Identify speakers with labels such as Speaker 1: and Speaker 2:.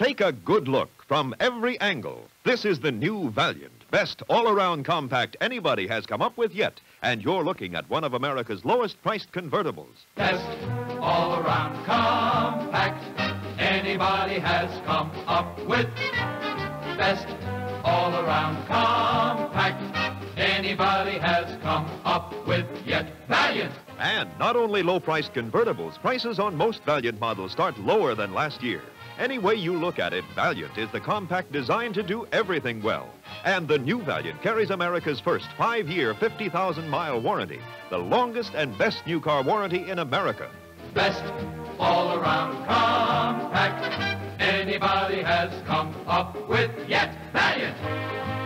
Speaker 1: Take a good look from every angle. This is the new Valiant, best all-around compact anybody has come up with yet. And you're looking at one of America's lowest priced convertibles.
Speaker 2: Best all-around compact anybody has come up with. Best all-around compact anybody has come up with yet. Valiant!
Speaker 1: And not only low-priced convertibles, prices on most Valiant models start lower than last year. Any way you look at it, Valiant is the compact designed to do everything well. And the new Valiant carries America's first five-year, 50,000-mile warranty, the longest and best new car warranty in America.
Speaker 2: Best all-around compact anybody has come up with yet. Valiant!